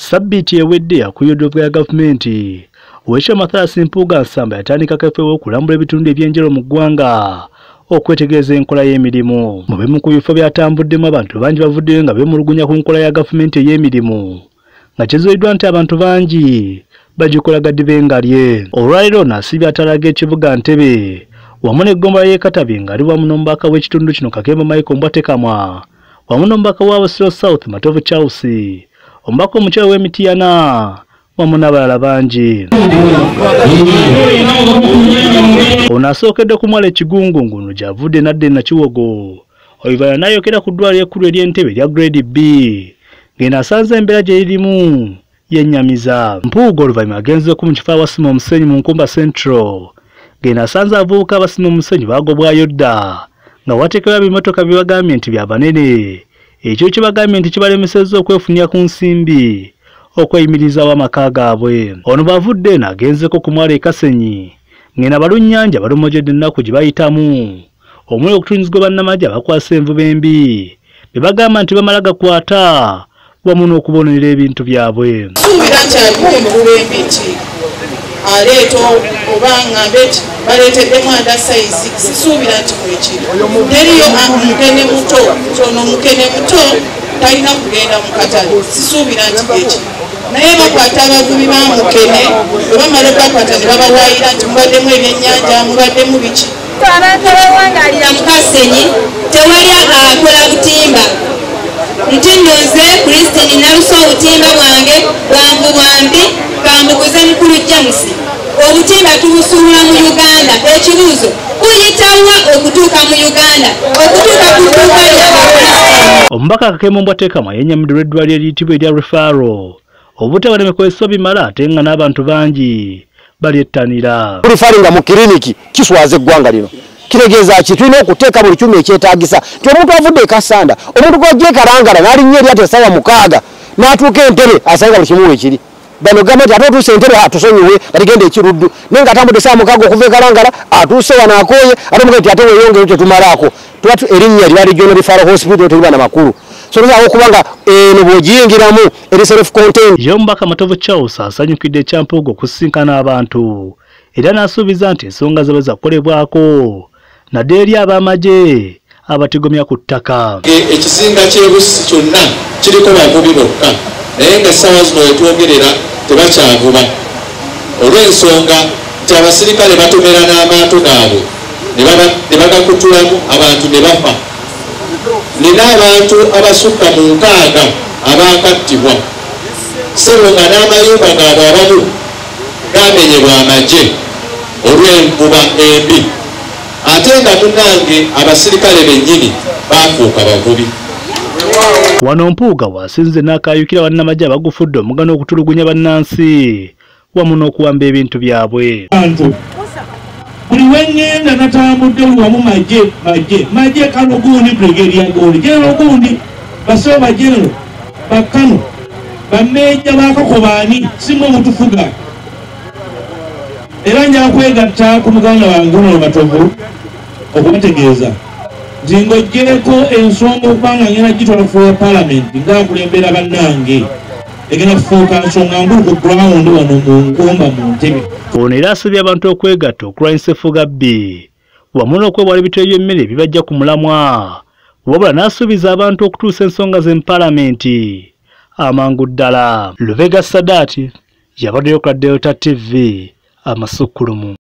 sabbiiti ewedde yakuyuddwa bwa gavumenti. Owekya mathaasi mpuuga nsamba yatandika kafeewo okulambula ebitundu ebyenjalo mu ggwanga okwetegereza enkola y'emirimu. Mu bimu ku bifo byatambuddemu abantu bangi bavuddeyo nga beemulugunya ku nkola ya gavumenti ey'emirimu. Nga kizuuliddwa nti abantu bangi bagikola gadibengalye olwaleero naasibya atalaga ekibuga ntebe. Wamu n'eggombolola y'e katabi ng'ali wamu n'omubaka w'ekitundu kino kakemba michael mbwatekamwa. Wamu n'omubaka wa busiro south matovu chausi omubaka omukyalo w'emitiyana wamu n'abalala bangi. Ono asookedde ku mwala ekigungu nguno gy'avudde nadde nakiwogo. Oluvannyuma n'ayokera ku ddwaliro ekkulu ery'entebe erya grade b ng'eno asanze embeera gye ririmu yennyamiza mpuuga oluvannyuma agenzeeku mu kifo awasima omusenyu mu nkumba central ng'eno asanze abavubuka abasima omusenyu baagobwayo dda nga wateekebwa bimotoka bye bagambye nti bya banene ekyo kye bagambye nti kibalemesezza okwefunira ku nsimbi okweyimirizawo amaka gaabwe. Ono bw'avudde eno agenzeko ku mwala ekasenyi ng'eno abalunnyanja balumojjedde ennaku gye bayitamu. Omuli okutunyizibwa bannamagye abakwasa envuba embi. Be bagamba nti bamala gakwata wamu n'okubonera ebintu byabwe. Suubira nti aliwo omuvuba embi nti aleeta oba ŋŋambe nti baleeteddemu andasayizi sisuubira nti mwekiri teriyo mukene muto kyono mukene muto talina kugenda mu katale. Sisuubira nti ekiri naye bakwata abavubi ba mukene bwe bamala obakwata ne babawaayira nti mubaddemu ebyennyanja mubaddemu biki? Abantu abawangalira mu kasenyi tewali akola butimba. Nti nno nze kristini nalusa obutimba bwange bwanvu bwambi kambuguze mukulu jamusi obutimba tubusuula mu uganda ekibuuzo kuyitawa okutuuka mu uganda okutuuka ku dduuka lyabakristini omubaka kakemo mbwatekamwa yenyamidde olw'eddwaliro eriyitibwa erya refaro. Obutaba nebikozesebwa bimala ate nga n'abantu bangi. Balyettanira tulifalinga mu kiriniki kiswaza eggwanga lino. Kiregeeza ki? Tulina okuteeka buli kyuma ekyetaagisa. Nti omuntu avudde ekasanda omuntu gwajja ekalangala n'alinnya eryata esawa mukaaga n'atuuka entebe asanga buli kimu wekiri bano gavumenti ate otuuse entebe atusonyiwe batigenda ekiruddu. Naye nga atambudde esawa mukaaga okuva ekalangala atuuse wano akooye ate muge nti ate weyongere tetumalaako tuba erinnya liba regional referral hospital teruba na makulu. So tusobola okuba nga eno bw'ogiyingiramu eri self contained. Ye omubaka matovu charles asanyukidde ekyampuuga okusinkana abantu. Era n'asuubiza nti ensonga zabe zakolebwako nadde eri ab'amagye abatigomya ku ttaka. E- ekizinga ky'ebusi kyonna kiriko bavubi bokka naye nga essaawa zino wetwogerera tebakyavuba olw'ensonga nti abasirikale batomera n'amaato gaabwe ne bagakutulamu abantu ne bafa. Nina abantu abasukka mu nkaaga abaakattibwa. Sebo nga n'amayumba gaabwe abamu gamenyebwa amagye olw'envuba embi. Ate nga munange abasirikale bennyini baafuuka bavubi wano mpuuga bw'asinze n'akaayukira bannamagye abagufudde omugano okutulugunya bannansi wamu n'okuwamba ebintu byabwe. Buli wengenda natambudde wamu majje majje majje kano gundi brigedi ya gundi genero gundi basawo bagenero bakano bameeja bakakobaani simu omutufuga era njala kwegatta ku muganda wange uno matovu okubategeeza nti ng'oggyeko ensonga okubanga ngenda gitwala kufuula palamenti ngaakulembera bannange. Egenda kufuuka nsonga nkulu ku ground wano mu nkumba mu ntebe. Ono era asabye abantu okwegatta okulwanyisa effugabbi wamu n'okwewala ebitabo by'emmere ebibajja ku mulamwa. Wabula n'asuubiza abantu okutuusa ensonga ze mu palamenti amangu ddala. Lubega sadaati yabaddeyo ku la delta tv amasukkulumu